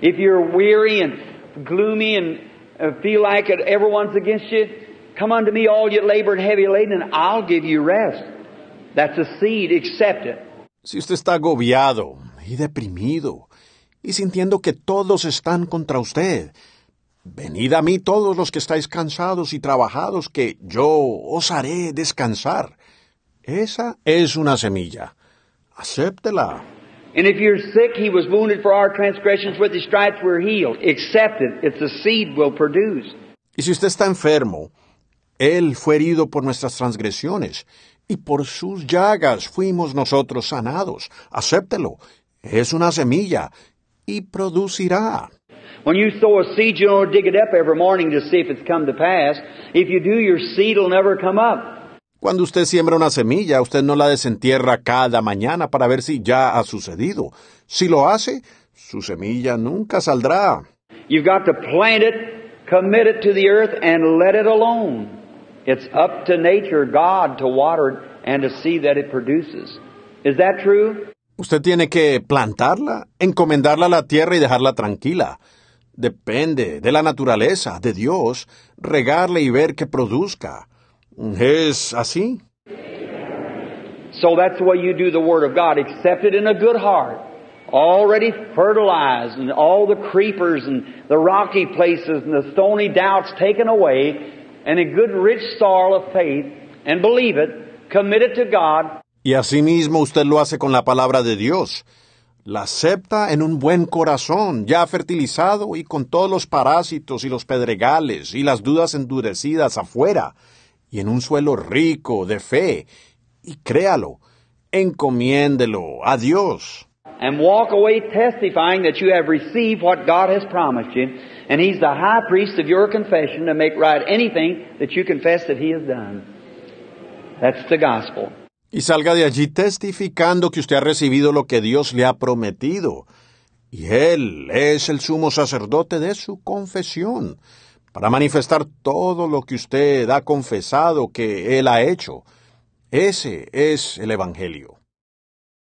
If you're weary and gloomy and uh, feel like everyone's against you, come unto me, all you labor and heavy laden, and I'll give you rest. That's a seed. Accept it. Si usted está agobiado y deprimido y sintiendo que todos están contra usted, venid a mí todos los que estáis cansados y trabajados, que yo os haré descansar. Esa es una semilla. Acéptela. And if you're sick, he was wounded for our transgressions, with his stripes we're healed. Accept it. It's a seed will produce. Y si usted está enfermo, Él fue herido por nuestras transgresiones, y por sus llagas fuimos nosotros sanados. Acéptelo. Es una semilla, y producirá. When you sow a seed, you don't dig it up every morning to see if it's come to pass. If you do, your seed will never come up. Cuando usted siembra una semilla, usted no la desentierra cada mañana para ver si ya ha sucedido. Si lo hace, su semilla nunca saldrá. You've got to plant it, commit it to the earth, and let it alone. It's up to nature, God, to water it and to see that it produces. Is that true? Usted tiene que plantarla, encomendarla a la tierra y dejarla tranquila. Depende de la naturaleza, de Dios, regarle y ver que produzca. ¿Es así? So that's the way you do the Word of God. Accept it in a good heart. Already fertilized and all the creepers and the rocky places and the stony doubts taken away and a good rich soil of faith and believe it, commit it to God. Y asimismo usted lo hace con la palabra de Dios. La acepta en un buen corazón, ya fertilizado y con todos los parásitos y los pedregales y las dudas endurecidas afuera, y en un suelo rico de fe. Y créalo, encomiéndelo a Dios. and walk away testifying that you have received what God has promised you, and He's the high priest of your confession to make right anything that you confess that He has done. That's the gospel. Y salga de allí testificando que usted ha recibido lo que Dios le ha prometido. Y Él es el sumo sacerdote de su confesión, para manifestar todo lo que usted ha confesado que Él ha hecho. Ese es el Evangelio.